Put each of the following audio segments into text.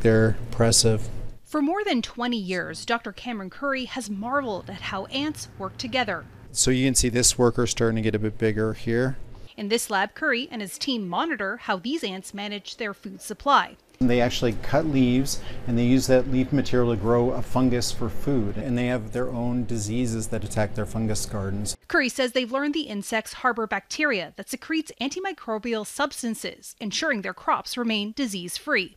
They're impressive. For more than 20 years, Dr. Cameron Currie has marveled at how ants work together. So you can see this worker starting to get a bit bigger here. In this lab, Currie and his team monitor how these ants manage their food supply. They actually cut leaves and they use that leaf material to grow a fungus for food. And they have their own diseases that attack their fungus gardens. Currie says they've learned the insects harbor bacteria that secretes antimicrobial substances, ensuring their crops remain disease free.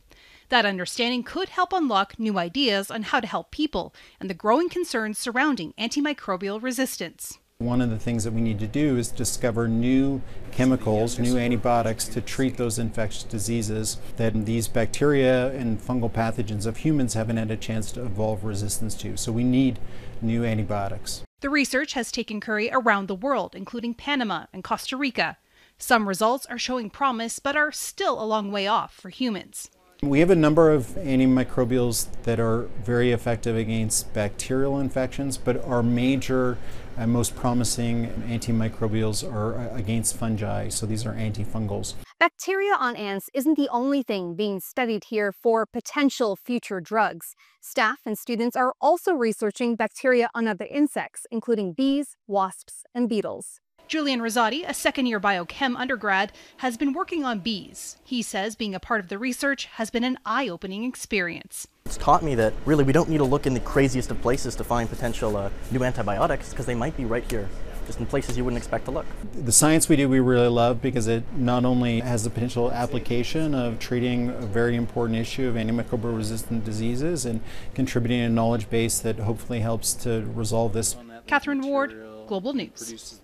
That understanding could help unlock new ideas on how to help people and the growing concerns surrounding antimicrobial resistance. One of the things that we need to do is discover new chemicals, new antibiotics to treat those infectious diseases that these bacteria and fungal pathogens of humans haven't had a chance to evolve resistance to. So we need new antibiotics. The research has taken Currie around the world, including Panama and Costa Rica. Some results are showing promise, but are still a long way off for humans. We have a number of antimicrobials that are very effective against bacterial infections, but our major and most promising antimicrobials are uh, against fungi, so these are antifungals. Bacteria on ants isn't the only thing being studied here for potential future drugs. Staff and students are also researching bacteria on other insects, including bees, wasps, and beetles. Julian Rosati, a second year biochem undergrad, has been working on bees. He says being a part of the research has been an eye opening experience. It's taught me that really we don't need to look in the craziest of places to find potential uh, new antibiotics because they might be right here just in places you wouldn't expect to look. The science we do we really love because it not only has the potential application of treating a very important issue of antimicrobial resistant diseases and contributing a knowledge base that hopefully helps to resolve this. Katherine Ward, Global News.